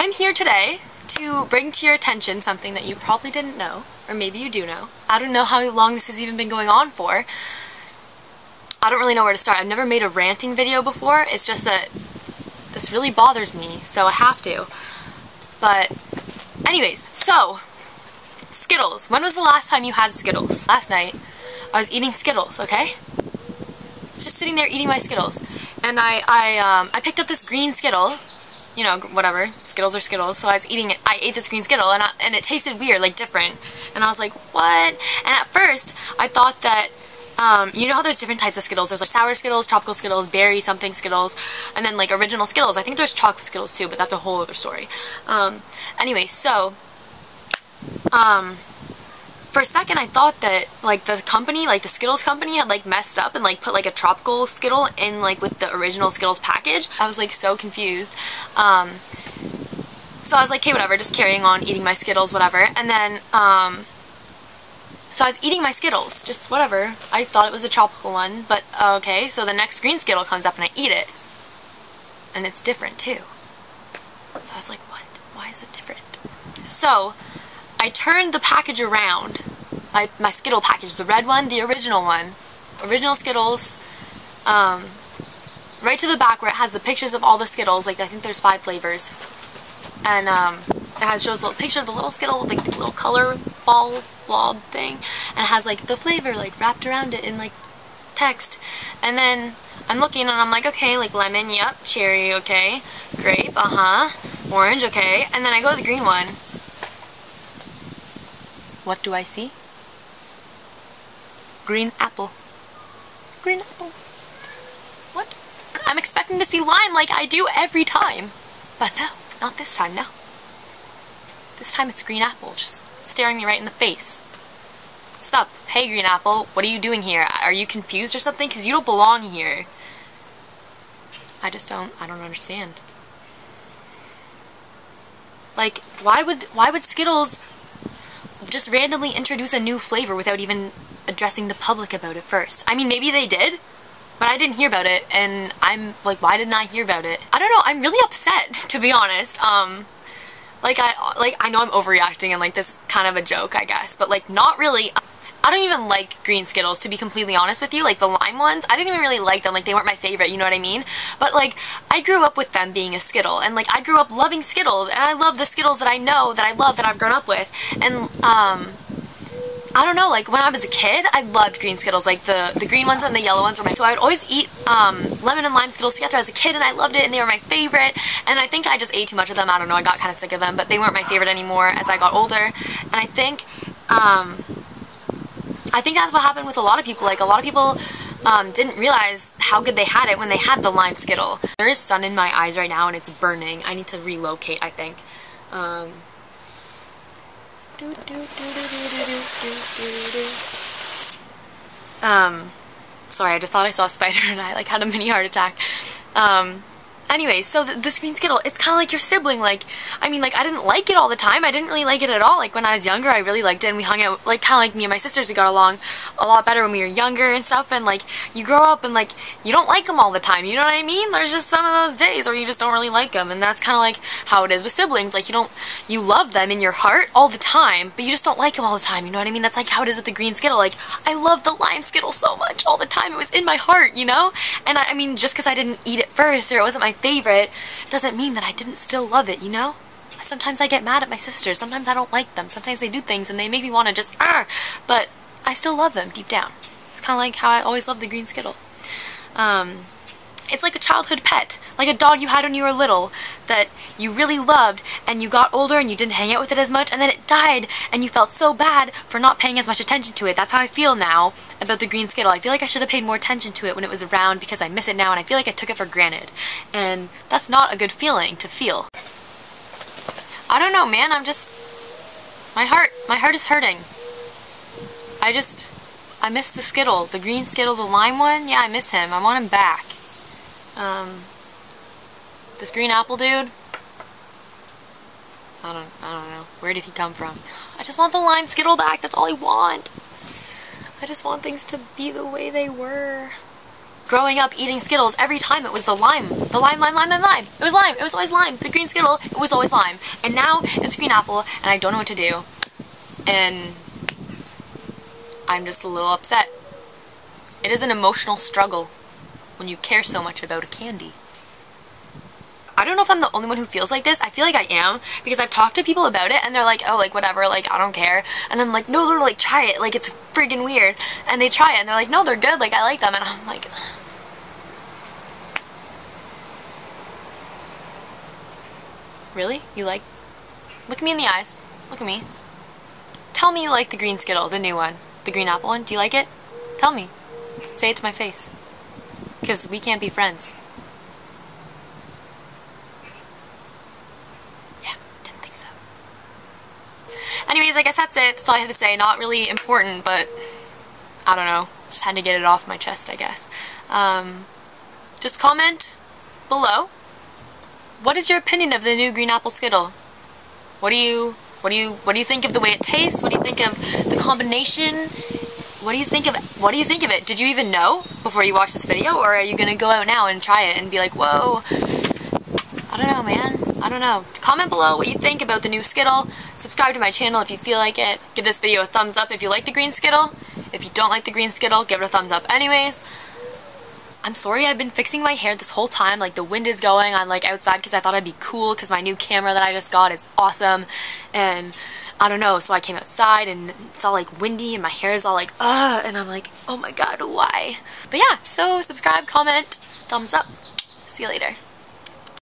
I'm here today to bring to your attention something that you probably didn't know, or maybe you do know. I don't know how long this has even been going on for. I don't really know where to start. I've never made a ranting video before. It's just that this really bothers me, so I have to. But anyways, so Skittles. When was the last time you had Skittles? Last night. I was eating Skittles, okay? Just sitting there eating my Skittles. And I, I, um, I picked up this green Skittle you know, whatever, Skittles are Skittles, so I was eating it, I ate this green Skittle, and, I, and it tasted weird, like different, and I was like, what? And at first, I thought that, um, you know how there's different types of Skittles, there's like sour Skittles, tropical Skittles, berry something Skittles, and then like original Skittles, I think there's chocolate Skittles too, but that's a whole other story. Um, anyway, so, um, for a second I thought that like the company, like the Skittles company had like messed up and like put like a tropical Skittle in like with the original Skittles package. I was like so confused. Um, so I was like, okay, whatever, just carrying on eating my Skittles, whatever. And then, um, so I was eating my Skittles, just whatever. I thought it was a tropical one, but uh, okay, so the next green Skittle comes up and I eat it. And it's different too. So I was like, what? Why is it different? So, I turned the package around, my, my Skittle package, the red one, the original one, original Skittles, um, right to the back where it has the pictures of all the Skittles, like I think there's five flavors, and um, it has shows the little picture of the little Skittle, like the little color ball blob thing, and it has like the flavor like wrapped around it in like text, and then I'm looking and I'm like, okay, like lemon, yep, cherry, okay, grape, uh-huh, orange, okay, and then I go to the green one, what do I see? Green apple. Green apple. What? I'm expecting to see lime like I do every time. But no, not this time, no. This time it's green apple, just staring me right in the face. Sup? Hey, green apple, what are you doing here? Are you confused or something? Because you don't belong here. I just don't, I don't understand. Like, why would, why would Skittles just randomly introduce a new flavor without even addressing the public about it first. I mean, maybe they did, but I didn't hear about it, and I'm like, why didn't I hear about it? I don't know, I'm really upset, to be honest. Um, like, I, like, I know I'm overreacting and like this kind of a joke, I guess, but like, not really. I don't even like green Skittles, to be completely honest with you. Like, the lime ones, I didn't even really like them. Like, they weren't my favorite, you know what I mean? But, like, I grew up with them being a Skittle. And, like, I grew up loving Skittles. And I love the Skittles that I know, that I love, that I've grown up with. And, um... I don't know, like when I was a kid, I loved green Skittles, like the, the green ones and the yellow ones were my, so I would always eat um, lemon and lime Skittles together as a kid and I loved it and they were my favorite and I think I just ate too much of them, I don't know, I got kind of sick of them, but they weren't my favorite anymore as I got older and I think um, I think that's what happened with a lot of people. Like, a lot of people um, didn't realize how good they had it when they had the lime Skittle. There is sun in my eyes right now and it's burning. I need to relocate, I think. Um, um, sorry, I just thought I saw a spider and I like had a mini heart attack. Um, Anyways, so the, the Green Skittle, it's kind of like your sibling. Like, I mean, like, I didn't like it all the time. I didn't really like it at all. Like, when I was younger, I really liked it, and we hung out, like, kind of like me and my sisters, we got along a lot better when we were younger and stuff, and, like, you grow up and, like, you don't like them all the time, you know what I mean? There's just some of those days where you just don't really like them, and that's kind of like how it is with siblings. Like, you don't, you love them in your heart all the time, but you just don't like them all the time, you know what I mean? That's like how it is with the Green Skittle. Like, I love the Lime Skittle so much all the time. It was in my heart, you know? And I, I mean, just because I didn't eat it first, or it wasn't my favorite doesn't mean that I didn't still love it, you know? Sometimes I get mad at my sisters, sometimes I don't like them, sometimes they do things and they make me want to just, ah, but I still love them deep down. It's kind of like how I always loved the green Skittle. Um, it's like a childhood pet, like a dog you had when you were little that you really loved and you got older and you didn't hang out with it as much and then it died and you felt so bad for not paying as much attention to it. That's how I feel now about the green Skittle. I feel like I should have paid more attention to it when it was around because I miss it now and I feel like I took it for granted. And that's not a good feeling to feel. I don't know, man. I'm just... My heart, my heart is hurting. I just... I miss the Skittle. The green Skittle, the lime one? Yeah, I miss him. I want him back. Um, this green apple dude, I don't, I don't know. Where did he come from? I just want the lime Skittle back. That's all I want. I just want things to be the way they were. growing up eating Skittles, every time it was the lime. The lime, lime, lime, lime, lime. It was lime. It was always lime. The green Skittle, it was always lime. And now it's green apple, and I don't know what to do. And I'm just a little upset. It is an emotional struggle when you care so much about a candy. I don't know if I'm the only one who feels like this. I feel like I am because I've talked to people about it and they're like, oh, like whatever, like I don't care. And I'm like, no, no, like try it. Like it's freaking weird. And they try it and they're like, no, they're good. Like I like them. And I'm like, really? You like? Look at me in the eyes. Look at me. Tell me you like the green Skittle, the new one. The green apple one. Do you like it? Tell me. Say it to my face. Because we can't be friends. Yeah, didn't think so. Anyways, I guess that's it. That's all I had to say. Not really important, but I don't know. Just had to get it off my chest, I guess. Um, just comment below. What is your opinion of the new green apple Skittle? What do you what do you what do you think of the way it tastes? What do you think of the combination? What do you think of what do you think of it? Did you even know before you watched this video or are you gonna go out now and try it and be like, whoa, I don't know man. I don't know. Comment below what you think about the new Skittle. Subscribe to my channel if you feel like it. Give this video a thumbs up if you like the green Skittle. If you don't like the green Skittle, give it a thumbs up anyways. I'm sorry I've been fixing my hair this whole time. Like the wind is going on like outside because I thought I'd be cool because my new camera that I just got is awesome. And I don't know, so I came outside and it's all like windy and my hair is all like, ugh. And I'm like, oh my god, why? But yeah, so subscribe, comment, thumbs up. See you later.